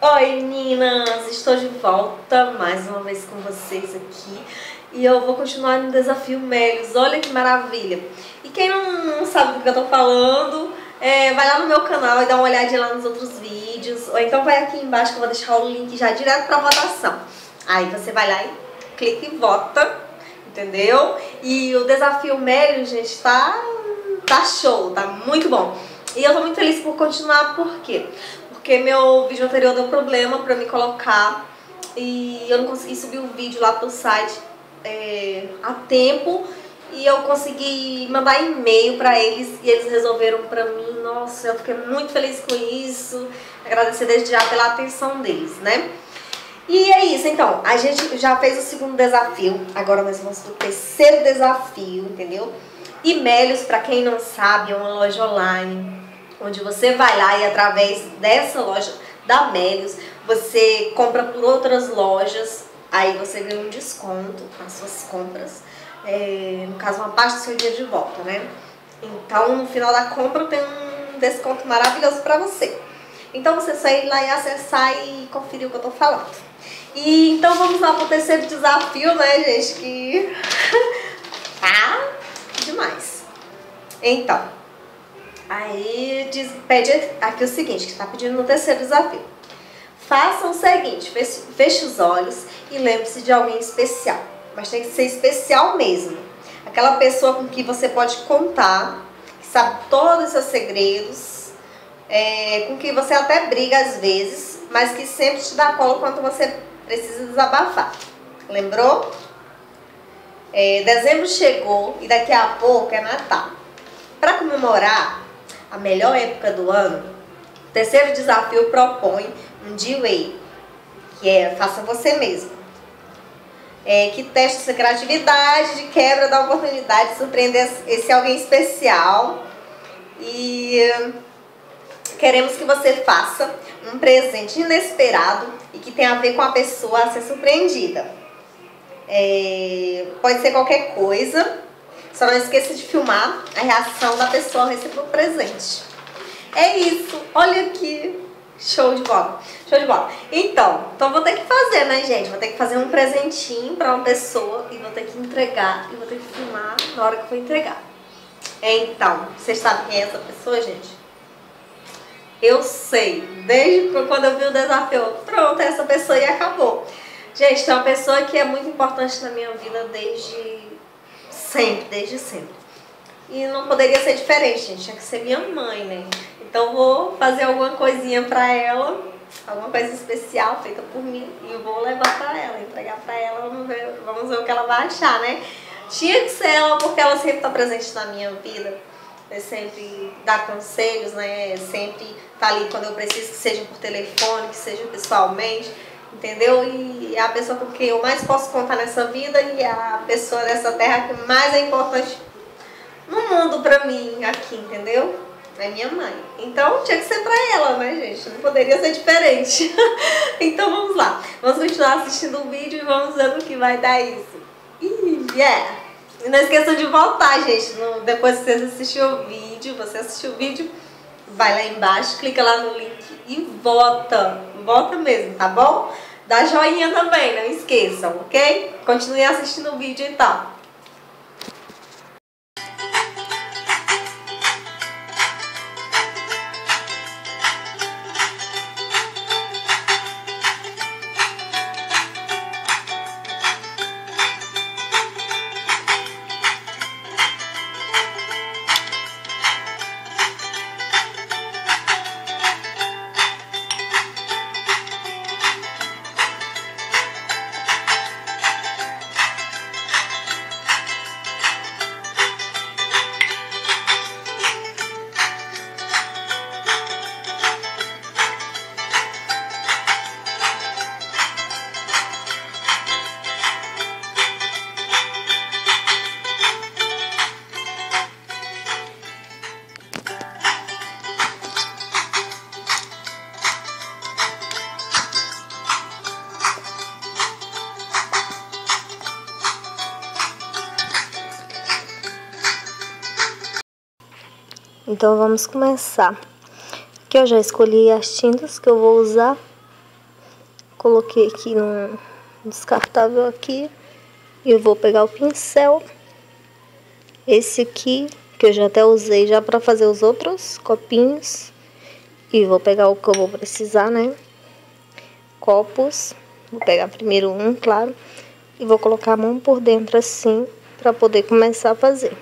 Oi meninas, estou de volta mais uma vez com vocês aqui e eu vou continuar no desafio Melios, olha que maravilha! E quem não sabe do que eu tô falando, é, vai lá no meu canal e dá uma olhadinha lá nos outros vídeos, ou então vai aqui embaixo que eu vou deixar o link já direto pra votação. Aí você vai lá e clica e vota, entendeu? E o desafio Melios, gente, tá, tá show, tá muito bom. E eu tô muito feliz por continuar, por quê? Porque meu vídeo anterior deu problema pra me colocar e eu não consegui subir o vídeo lá pro site é, a tempo e eu consegui mandar e-mail pra eles e eles resolveram pra mim. Nossa, eu fiquei muito feliz com isso. Agradecer desde já pela atenção deles, né? E é isso, então, a gente já fez o segundo desafio, agora nós vamos pro terceiro desafio, entendeu? E Melios, pra quem não sabe, é uma loja online onde você vai lá e através dessa loja da Melios, você compra por outras lojas, aí você ganha um desconto nas suas compras, é, no caso uma parte do seu dia de volta, né? Então no final da compra tem um desconto maravilhoso para você. Então você só ir lá e acessar e conferir o que eu tô falando. E então vamos lá pro terceiro desafio, né, gente? Que tá demais. Então, Aí diz, pede aqui o seguinte, que está pedindo no terceiro desafio. Faça o seguinte, feche, feche os olhos e lembre-se de alguém especial. Mas tem que ser especial mesmo. Aquela pessoa com que você pode contar, que sabe todos os seus segredos, é, com que você até briga às vezes, mas que sempre te dá colo quando você precisa desabafar. Lembrou? É, dezembro chegou e daqui a pouco é Natal. Para comemorar, a melhor época do ano, o terceiro desafio propõe um D-Way, que é faça você mesmo. É, que teste sua criatividade, de quebra da oportunidade de surpreender esse alguém especial. E queremos que você faça um presente inesperado e que tenha a ver com a pessoa a ser surpreendida. É, pode ser qualquer coisa, só não esqueça de filmar a reação da pessoa ao o presente. É isso. Olha aqui. Show de bola. Show de bola. Então, então vou ter que fazer, né, gente? Vou ter que fazer um presentinho pra uma pessoa e vou ter que entregar e vou ter que filmar na hora que eu for entregar. Então, vocês sabem quem é essa pessoa, gente? Eu sei. Desde quando eu vi o desafio, pronto, essa pessoa e acabou. Gente, é uma pessoa que é muito importante na minha vida desde Sempre, desde sempre. E não poderia ser diferente, gente. Tinha que ser minha mãe, né? Então vou fazer alguma coisinha pra ela, alguma coisa especial feita por mim e vou levar pra ela, entregar pra ela, vamos ver, vamos ver o que ela vai achar, né? Tinha que ser ela porque ela sempre tá presente na minha vida. É sempre dá conselhos, né? Sempre tá ali quando eu preciso, que seja por telefone, que seja pessoalmente entendeu? E é a pessoa com quem eu mais posso contar nessa vida e é a pessoa dessa terra que mais é importante no mundo pra mim aqui, entendeu? É minha mãe. Então tinha que ser pra ela, né, gente? Não poderia ser diferente. então vamos lá. Vamos continuar assistindo o vídeo e vamos ver no que vai dar isso. E yeah! E não esqueça de voltar, gente. No, depois que você assistiu o vídeo, você assistiu o vídeo, vai lá embaixo, clica lá no link e vota. Vota mesmo, tá bom? Dá joinha também, não esqueçam, ok? Continue assistindo o vídeo então. Então vamos começar. Aqui eu já escolhi as tintas que eu vou usar Coloquei aqui no descartável aqui. E eu vou pegar o pincel. Esse aqui, que eu já até usei já para fazer os outros copinhos. E vou pegar o que eu vou precisar, né? Copos. Vou pegar primeiro um, claro. E vou colocar a mão por dentro assim, para poder começar a fazer.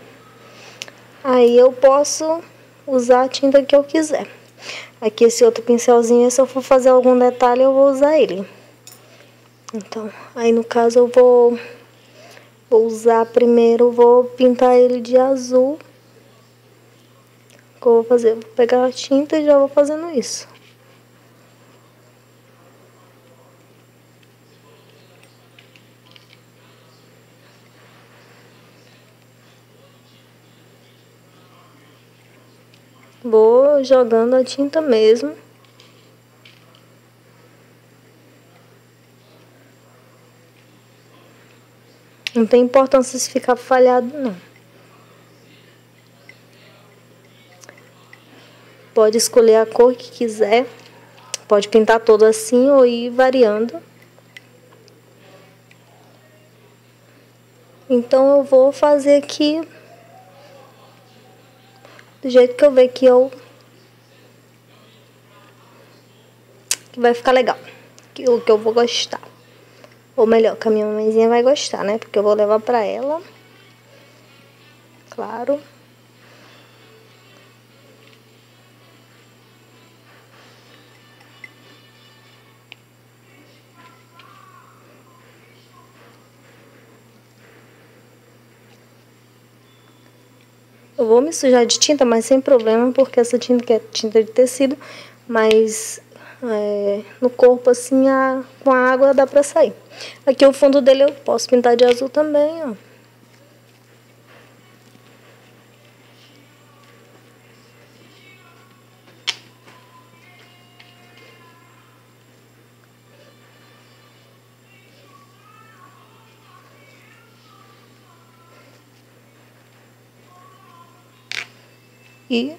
Aí eu posso usar a tinta que eu quiser. Aqui esse outro pincelzinho, se eu for fazer algum detalhe, eu vou usar ele. Então, aí no caso eu vou, vou usar primeiro, vou pintar ele de azul. O que eu vou fazer? Vou pegar a tinta e já vou fazendo isso. Jogando a tinta mesmo. Não tem importância se ficar falhado, não. Pode escolher a cor que quiser. Pode pintar todo assim ou ir variando. Então eu vou fazer aqui do jeito que eu ver que eu que vai ficar legal, que o que eu vou gostar. Ou melhor, que a minha mãezinha vai gostar, né? Porque eu vou levar pra ela. Claro. Eu vou me sujar de tinta, mas sem problema, porque essa tinta que é tinta de tecido, mas é, no corpo assim, a, com a água dá pra sair. Aqui o fundo dele eu posso pintar de azul também, ó. e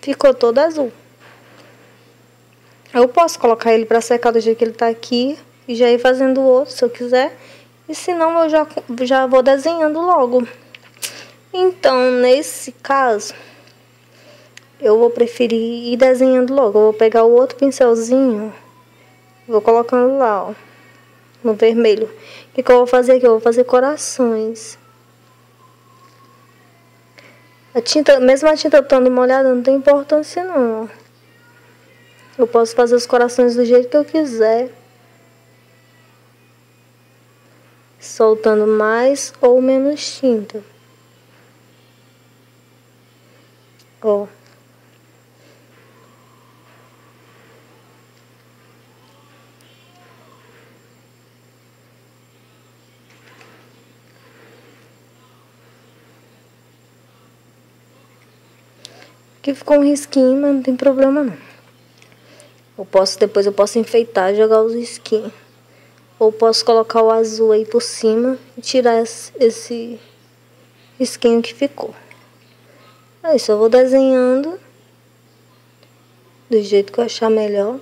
ficou todo azul. Eu posso colocar ele para secar do jeito que ele tá aqui e já ir fazendo o outro se eu quiser. E se não, eu já, já vou desenhando logo. Então, nesse caso, eu vou preferir ir desenhando logo. Eu vou pegar o outro pincelzinho, vou colocando lá, ó, no vermelho. O que, que eu vou fazer aqui? Eu vou fazer corações. A tinta, mesmo a tinta estando molhada, não tem importância não. Eu posso fazer os corações do jeito que eu quiser. Soltando mais ou menos tinta. Ó. Aqui ficou um risquinho, mas não tem problema não. Eu posso, depois eu posso enfeitar jogar os risquinhos. Ou posso colocar o azul aí por cima e tirar esse risquinho que ficou. É isso, eu vou desenhando do jeito que eu achar melhor.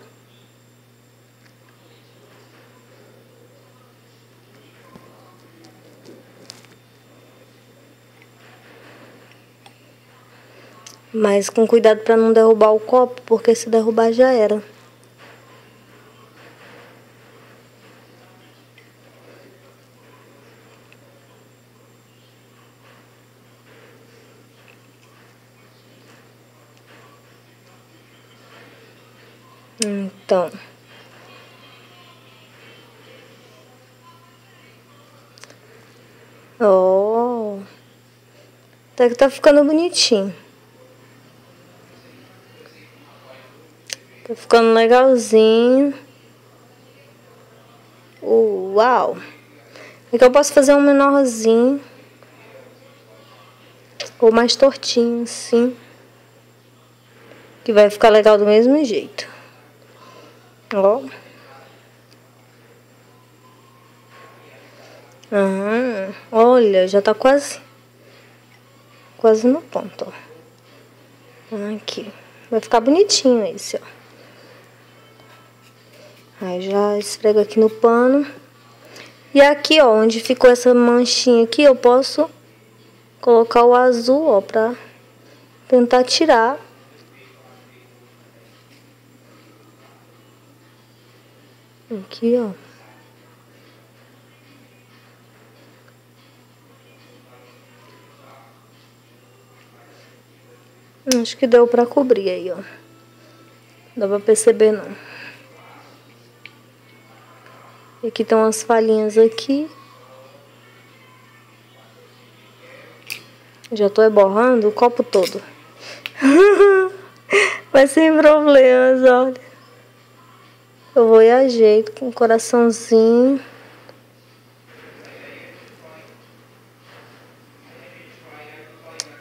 Mas com cuidado para não derrubar o copo, porque se derrubar já era. Então. Oh. Até que tá ficando bonitinho. Tá ficando legalzinho. Uau! Aqui eu posso fazer um menorzinho. Ou mais tortinho, assim. Que vai ficar legal do mesmo jeito. Ó. Ah, olha, já tá quase... Quase no ponto, ó. Aqui. Vai ficar bonitinho esse, ó. Aí já esfrego aqui no pano. E aqui, ó, onde ficou essa manchinha aqui, eu posso colocar o azul, ó, pra tentar tirar. Aqui, ó. Acho que deu pra cobrir aí, ó. Não dá pra perceber, não. E aqui tem umas falhinhas aqui. Já tô borrando o copo todo. Mas sem problemas, olha. Eu vou e ajeito com um coraçãozinho.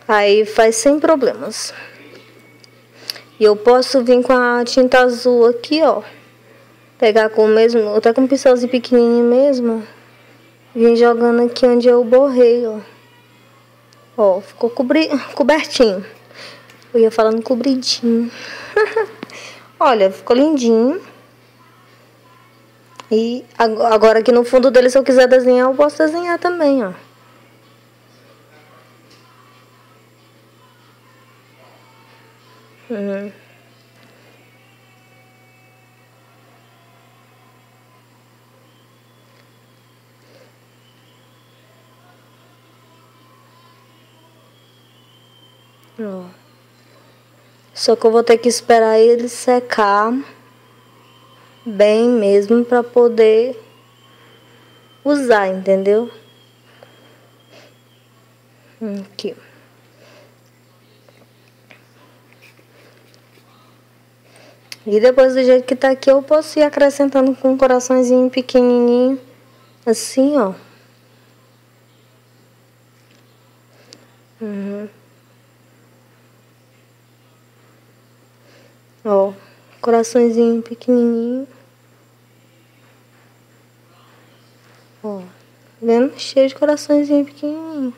Aí faz sem problemas. E eu posso vir com a tinta azul aqui, ó. Pegar com o mesmo, até com um pincelzinho pequenininho mesmo. Vim jogando aqui onde eu borrei, ó. Ó, ficou cobri, cobertinho. Eu ia falando cobridinho. Olha, ficou lindinho. E agora aqui no fundo dele, se eu quiser desenhar, eu posso desenhar também, ó. Uhum. Ó. Só que eu vou ter que esperar ele secar bem mesmo para poder usar, entendeu? Aqui. E depois do jeito que tá aqui, eu posso ir acrescentando com um coraçãozinho pequenininho, assim, ó. Uhum. Ó, coraçãozinho pequenininho. Ó, vendo? Cheio de coraçãozinho pequenininho.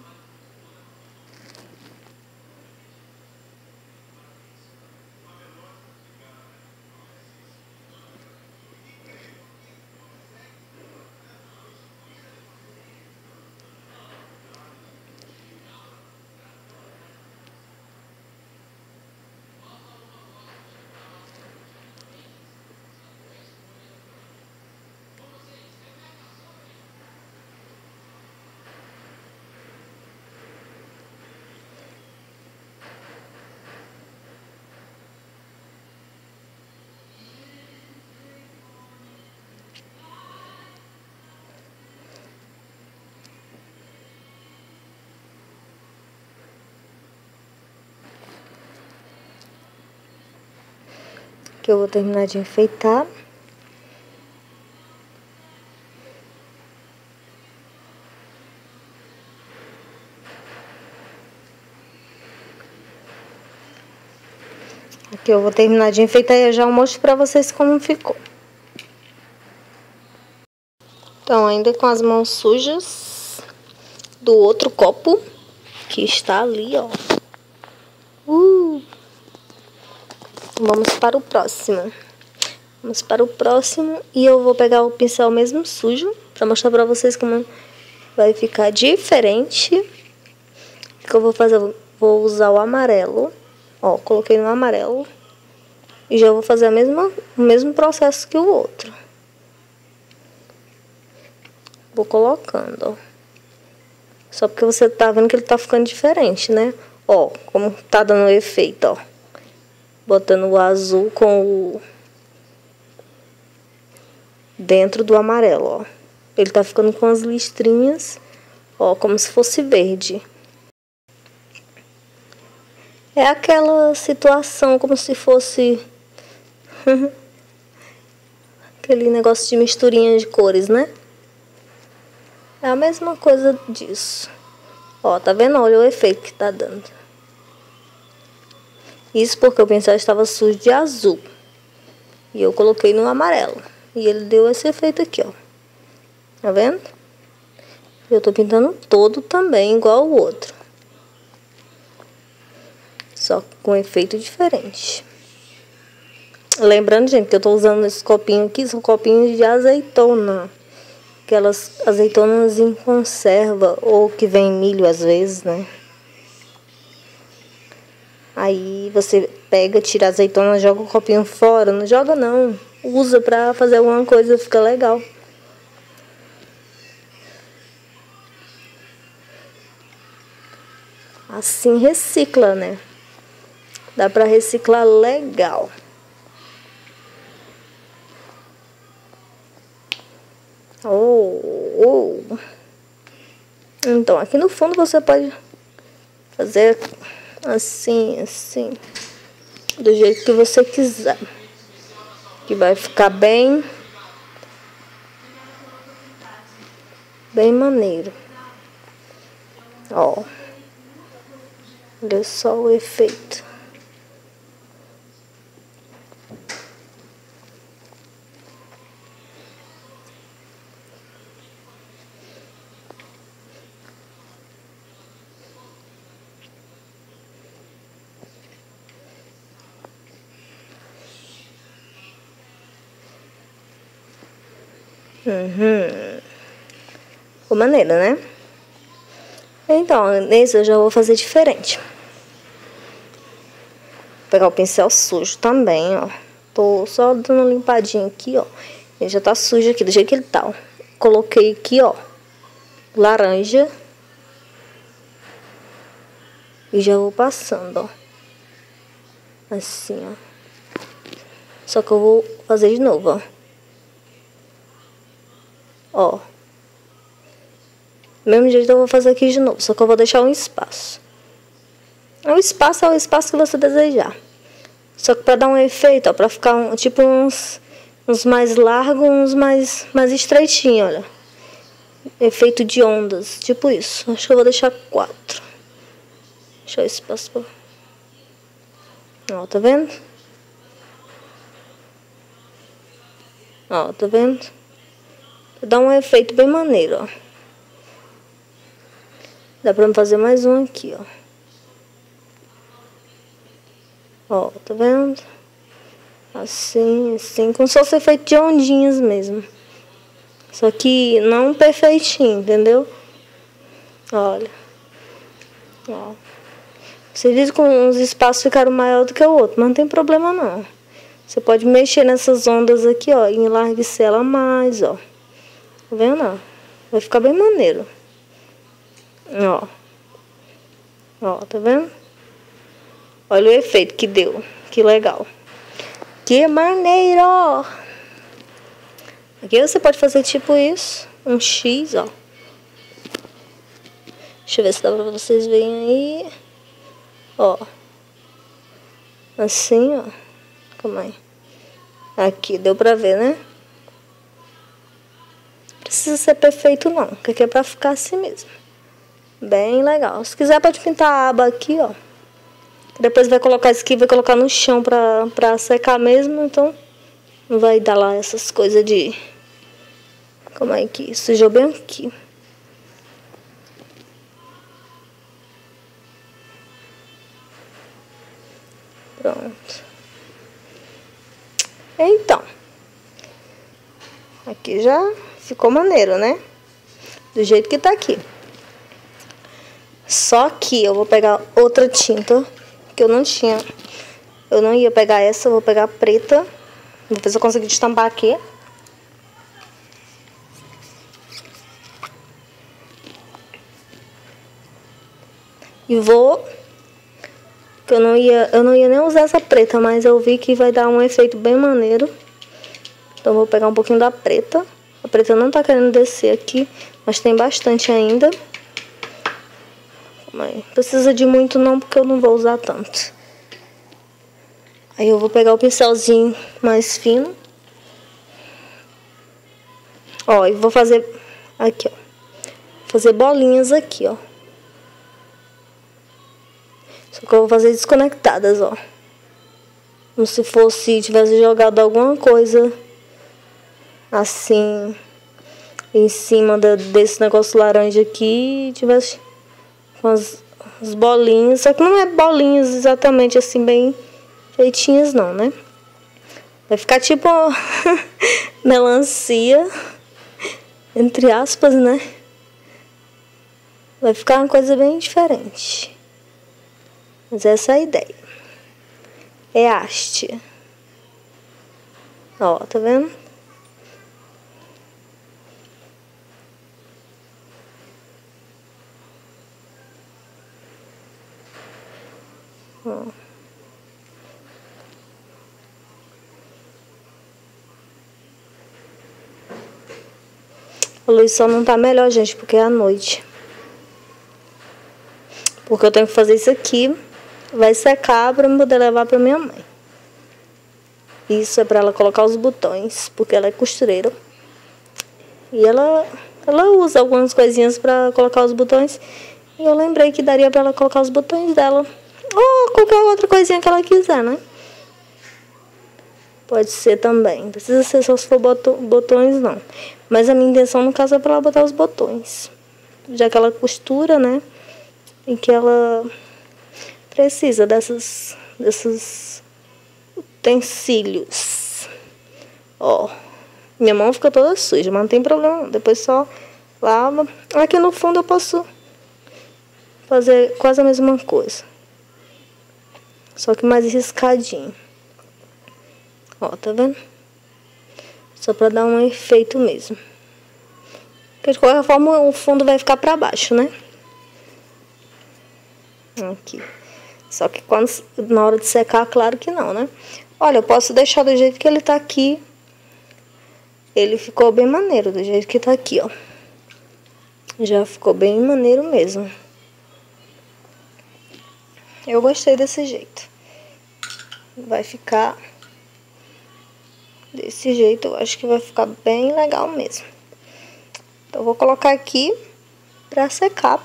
Que eu vou terminar de enfeitar. Aqui eu vou terminar de enfeitar e eu já mostro pra vocês como ficou. Então, ainda com as mãos sujas do outro copo que está ali, ó. Vamos para o próximo. Vamos para o próximo e eu vou pegar o pincel mesmo sujo para mostrar para vocês como vai ficar diferente. O que eu vou fazer? Vou usar o amarelo. Ó, coloquei no amarelo. E já vou fazer a mesma, o mesmo processo que o outro. Vou colocando, ó. Só porque você tá vendo que ele tá ficando diferente, né? Ó, como tá dando efeito, ó botando o azul com o dentro do amarelo, ó. Ele tá ficando com as listrinhas, ó, como se fosse verde. É aquela situação como se fosse aquele negócio de misturinha de cores, né? É a mesma coisa disso. Ó, tá vendo? Olha o efeito que tá dando. Isso porque o pincel estava sujo de azul. E eu coloquei no amarelo. E ele deu esse efeito aqui, ó. Tá vendo? Eu tô pintando todo também, igual o outro. Só com efeito diferente. Lembrando, gente, que eu tô usando esse copinho aqui, são copinhos de azeitona. Aquelas azeitonas em conserva, ou que vem milho às vezes, né? Aí você pega, tira a azeitona, joga o copinho fora. Não joga não. Usa pra fazer alguma coisa, fica legal. Assim recicla, né? Dá pra reciclar legal. Oh, oh. Então, aqui no fundo você pode fazer assim, assim, do jeito que você quiser. Que vai ficar bem, bem maneiro. Ó, olha só o efeito. Uhum. Ficou maneiro, né? Então, nesse eu já vou fazer diferente. Vou pegar o pincel sujo também, ó. Tô só dando uma limpadinha aqui, ó. Ele já tá sujo aqui, do jeito que ele tá, ó. Coloquei aqui, ó. Laranja. E já vou passando, ó. Assim, ó. Só que eu vou fazer de novo, ó. Ó. Mesmo jeito eu vou fazer aqui de novo, só que eu vou deixar um espaço. O espaço é o espaço que você desejar. Só que para dar um efeito, ó, para ficar um, tipo uns, uns mais largos, uns mais, mais estreitinhos, olha. Efeito de ondas, tipo isso. Acho que eu vou deixar quatro. Deixa eu espaço pra... Ó, tá vendo? Ó, tá vendo? Dá um efeito bem maneiro, ó. Dá pra fazer mais um aqui, ó. Ó, tá vendo? Assim, assim, como se fosse feito de ondinhas mesmo. Só que não perfeitinho, entendeu? Olha. Ó. Você diz que uns espaços ficaram maior do que o outro, mas não tem problema não. Você pode mexer nessas ondas aqui, ó, e enlarguecer ela mais, ó. Tá vendo? Vai ficar bem maneiro. Ó. Ó, tá vendo? Olha o efeito que deu. Que legal. Que maneiro! Aqui você pode fazer tipo isso. Um X, ó. Deixa eu ver se dá pra vocês verem aí. Ó. Assim, ó. Calma aí. Aqui, deu pra ver, né? Precisa ser perfeito não, porque aqui é pra ficar assim mesmo. Bem legal. Se quiser pode pintar a aba aqui, ó. Depois vai colocar isso aqui, vai colocar no chão pra, pra secar mesmo, então não vai dar lá essas coisas de... Como é que sujou bem aqui. Pronto. Então. Aqui já Ficou maneiro, né? Do jeito que tá aqui. Só que eu vou pegar outra tinta que eu não tinha. Eu não ia pegar essa, eu vou pegar preta. Vou ver se eu consigo estampar aqui. E vou que eu não ia, eu não ia nem usar essa preta, mas eu vi que vai dar um efeito bem maneiro. Então vou pegar um pouquinho da preta. A preta não tá querendo descer aqui, mas tem bastante ainda. Mas precisa de muito não, porque eu não vou usar tanto. Aí eu vou pegar o pincelzinho mais fino. Ó, e vou fazer aqui, ó. Fazer bolinhas aqui, ó. Só que eu vou fazer desconectadas, ó. Como se fosse, tivesse jogado alguma coisa assim em cima desse negócio laranja aqui tivesse com as, as bolinhas, só que não é bolinhas exatamente assim bem feitinhas não, né? Vai ficar tipo melancia, entre aspas, né? Vai ficar uma coisa bem diferente. Mas essa é a ideia. É haste. Ó, tá vendo? Ó. A luz só não tá melhor, gente, porque é à noite. Porque eu tenho que fazer isso aqui. Vai secar pra eu poder levar pra minha mãe. Isso é pra ela colocar os botões, porque ela é costureira. E ela, ela usa algumas coisinhas pra colocar os botões. E eu lembrei que daria pra ela colocar os botões dela. Ou qualquer outra coisinha que ela quiser, né? Pode ser também. Não precisa ser só se for botões, não. Mas a minha intenção, no caso, é para ela botar os botões. Já que ela costura, né? E que ela precisa dessas, desses utensílios. Ó. Minha mão fica toda suja, mas não tem problema. Depois só lava. Aqui no fundo eu posso fazer quase a mesma coisa. Só que mais riscadinho. Ó, tá vendo? Só pra dar um efeito mesmo. Porque de qualquer forma o fundo vai ficar pra baixo, né? Aqui. Só que quando, na hora de secar, claro que não, né? Olha, eu posso deixar do jeito que ele tá aqui. Ele ficou bem maneiro, do jeito que tá aqui, ó. Já ficou bem maneiro mesmo. Eu gostei desse jeito. Vai ficar Desse jeito eu acho que vai ficar bem legal mesmo. Então, vou colocar aqui pra secar.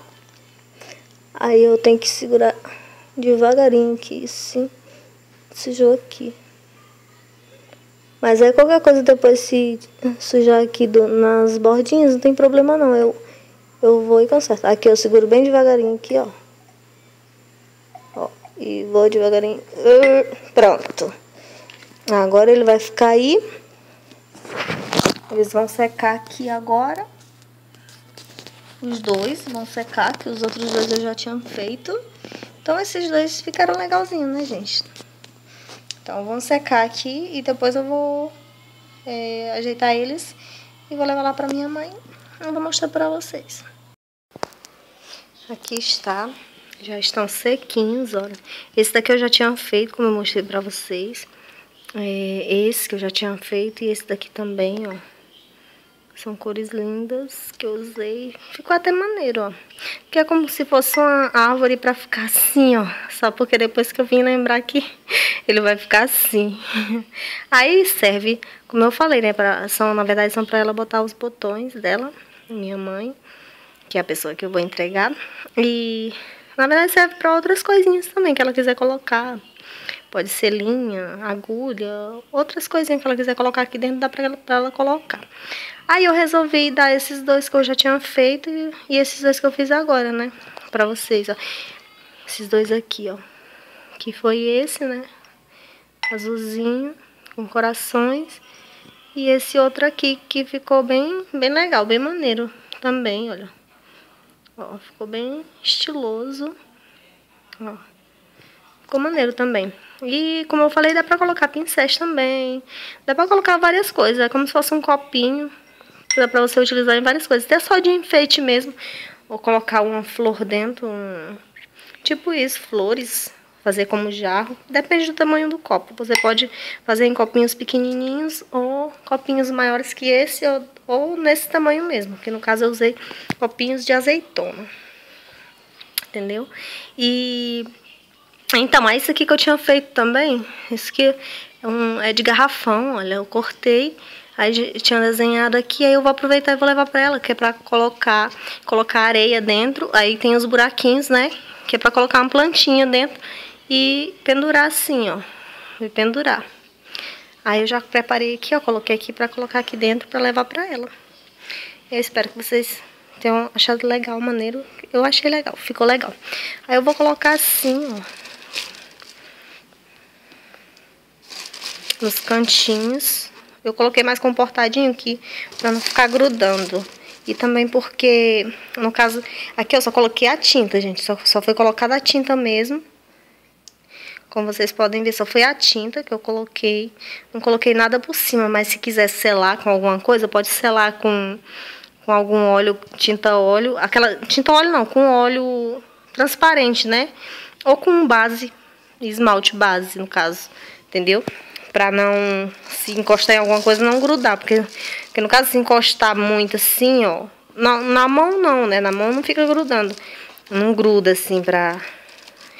Aí eu tenho que segurar devagarinho aqui, sim. Sujou aqui. Mas aí qualquer coisa depois se sujar aqui do, nas bordinhas, não tem problema não. Eu, eu vou e conserto. Aqui eu seguro bem devagarinho aqui, ó. E vou devagarinho. Pronto. Agora ele vai ficar aí. Eles vão secar aqui agora. Os dois vão secar, que os outros dois eu já tinha feito. Então esses dois ficaram legalzinhos, né, gente? Então vão secar aqui e depois eu vou é, ajeitar eles e vou levar lá pra minha mãe. Eu vou mostrar pra vocês. Aqui está. Já estão sequinhos, olha. Esse daqui eu já tinha feito, como eu mostrei pra vocês. É, esse que eu já tinha feito e esse daqui também, ó. São cores lindas que eu usei. Ficou até maneiro, ó. Que é como se fosse uma árvore pra ficar assim, ó. Só porque depois que eu vim lembrar que ele vai ficar assim. Aí serve, como eu falei, né? Pra, são, na verdade, são pra ela botar os botões dela. Minha mãe, que é a pessoa que eu vou entregar. E, na verdade, serve pra outras coisinhas também que ela quiser colocar. Pode ser linha, agulha, outras coisinhas que ela quiser colocar aqui dentro, dá pra ela, ela colocar. Aí eu resolvi dar esses dois que eu já tinha feito e, e esses dois que eu fiz agora, né? Pra vocês, ó. Esses dois aqui, ó. Que foi esse, né? Azulzinho, com corações. E esse outro aqui, que ficou bem, bem legal, bem maneiro também, olha. Ó, ficou bem estiloso. Ó. Ficou maneiro também. E, como eu falei, dá pra colocar pincéis também. Dá pra colocar várias coisas. É como se fosse um copinho. Dá pra você utilizar em várias coisas. Até só de enfeite mesmo. Ou colocar uma flor dentro. Um... Tipo isso, flores. Fazer como jarro. Depende do tamanho do copo. Você pode fazer em copinhos pequenininhos ou copinhos maiores que esse. Ou, ou nesse tamanho mesmo. Que no caso eu usei copinhos de azeitona. Entendeu? E então, é isso aqui que eu tinha feito também. Isso aqui é, um, é de garrafão, olha, eu cortei. Aí tinha desenhado aqui, aí eu vou aproveitar e vou levar pra ela, que é pra colocar, colocar areia dentro. Aí tem os buraquinhos, né? Que é pra colocar uma plantinha dentro e pendurar assim, ó. E pendurar. Aí eu já preparei aqui, ó, coloquei aqui pra colocar aqui dentro pra levar pra ela. Eu espero que vocês tenham achado legal, maneiro. Eu achei legal, ficou legal. Aí eu vou colocar assim, ó. nos cantinhos. Eu coloquei mais comportadinho aqui pra não ficar grudando. E também porque, no caso, aqui eu só coloquei a tinta, gente. Só, só foi colocada a tinta mesmo. Como vocês podem ver, só foi a tinta que eu coloquei. Não coloquei nada por cima, mas se quiser selar com alguma coisa, pode selar com, com algum óleo, tinta óleo. Aquela tinta óleo não, com óleo transparente, né? Ou com base, esmalte base, no caso, entendeu? Pra não se encostar em alguma coisa, não grudar. Porque, porque no caso, se encostar muito assim, ó. Na, na mão não, né? Na mão não fica grudando. Não gruda assim pra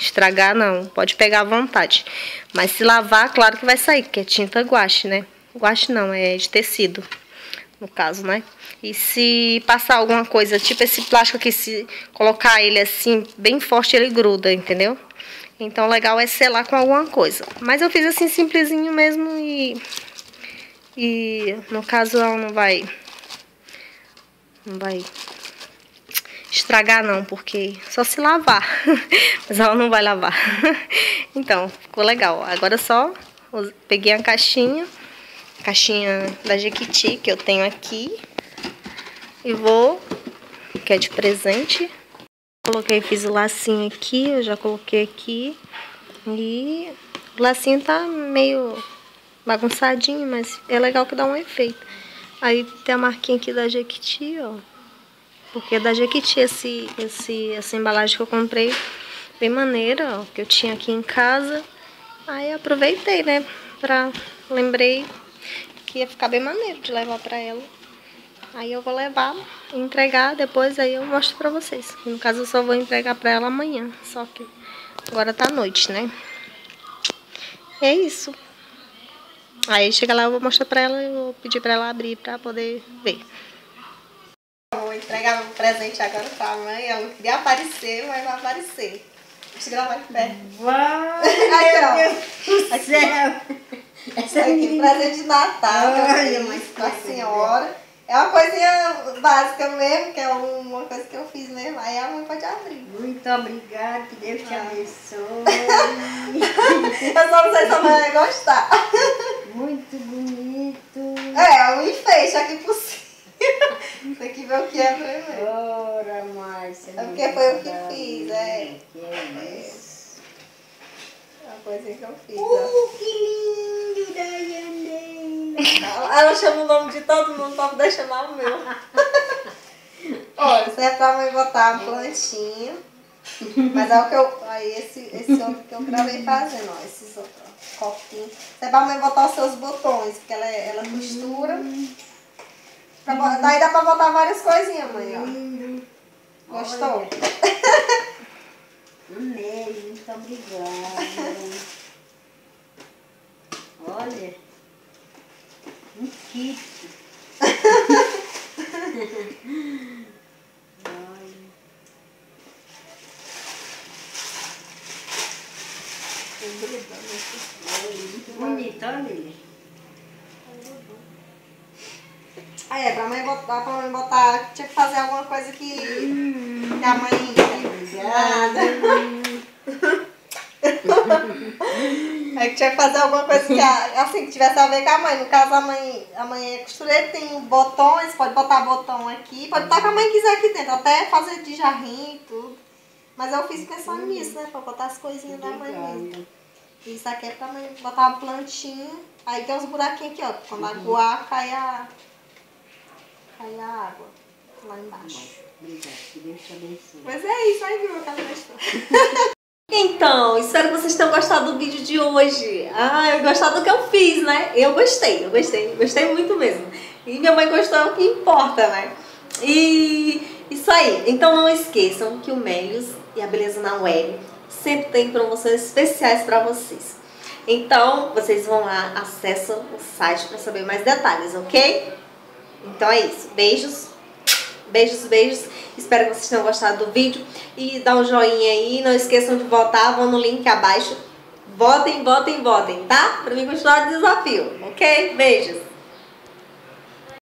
estragar, não. Pode pegar à vontade. Mas se lavar, claro que vai sair, porque é tinta guache, né? Guache não, é de tecido, no caso, né? E se passar alguma coisa, tipo esse plástico aqui, se colocar ele assim, bem forte, ele gruda, entendeu? Então, legal é selar com alguma coisa. Mas eu fiz assim, simplesinho mesmo e... E, no caso, ela não vai... Não vai estragar não, porque só se lavar. Mas ela não vai lavar. Então, ficou legal. Agora só peguei a caixinha, caixinha da Jequiti que eu tenho aqui. E vou, que é de presente. Coloquei, fiz o lacinho aqui, eu já coloquei aqui. E o lacinho tá meio bagunçadinho, mas é legal que dá um efeito. Aí tem a marquinha aqui da Jequiti, ó. Porque da Jequiti esse, esse, essa embalagem que eu comprei, bem maneira, ó, que eu tinha aqui em casa. Aí aproveitei, né, pra... Lembrei que ia ficar bem maneiro de levar pra ela. Aí eu vou levar, entregar, depois aí eu mostro pra vocês. No caso eu só vou entregar pra ela amanhã, só que agora tá noite, né? É isso. Aí chega lá eu vou mostrar pra ela e vou pedir pra ela abrir pra poder ver. Entregar meu presente agora pra mãe, ela não queria aparecer, mas vai aparecer. Deixa eu gravar de pé. Vai, aí, ó. Aqui, céu. Essa aqui, presente de Natal, que eu fiz pra coisa senhora. É uma coisinha básica mesmo, que é uma coisa que eu fiz mesmo. Aí a mãe pode abrir. Muito obrigada, que Deus te Ah. abençoe. Eu só não sei se a mãe vai gostar. Muito bonito. É, um enfeite aqui por cima. Tem que ver o que é primeiro. Ora, Márcia. É porque foi eu que fiz, é. Que é isso. É uma coisinha que eu fiz, ó. Uh, que lindo, Daiane. Ela, ela chama o nome de todo mundo pra poder chamar o meu. Olha, isso é pra mãe botar uma plantinha. Mas é o que eu. Aí esse, esse outro que eu gravei fazendo, ó. Esses outros, ó, copinhos. Isso é pra mãe botar os seus botões, porque ela, é- ela costura. Pra daí dá pra botar várias coisinhas, mãe, ó. Lindo. Gostou? Amei, muito obrigada. Olha, um kit. Olha. Olha, muito bonito, olha Aí é pra mãe botar, pra mãe botar. Tinha que fazer alguma coisa que, que a mãe. Obrigada. É que tinha que fazer alguma coisa que, a- assim, que tivesse a ver com a mãe. No caso, a mãe, a mãe é costureira, tem botões, pode botar botão aqui, pode botar o que a mãe quiser aqui dentro, até fazer de jarrinho e tudo. Mas eu fiz pensando nisso, né? Pra botar as coisinhas da mãe mesmo. Isso aqui é pra mãe botar uma plantinha. Aí tem uns buraquinhos aqui, ó. Quando aguar, cai a. cai a água lá embaixo. Obrigada, que Deus te abençoe. Mas é isso, aí viu aquela história. Então, espero que vocês tenham gostado do vídeo de hoje. Ah, eu gostado do que eu fiz, né? Eu gostei, eu gostei, gostei muito mesmo. E minha mãe gostou, é o que importa, né? E isso aí. Então não esqueçam que o Melios e a Beleza na Web sempre tem promoções especiais para vocês. Então, vocês vão lá, acessam o site para saber mais detalhes, ok? Então é isso. Beijos. Beijos, beijos. Espero que vocês tenham gostado do vídeo. E dá um joinha aí. Não esqueçam de votar. Vão no link abaixo. Votem, votem, votem, tá? Pra mim continuar o desafio, ok? Beijos.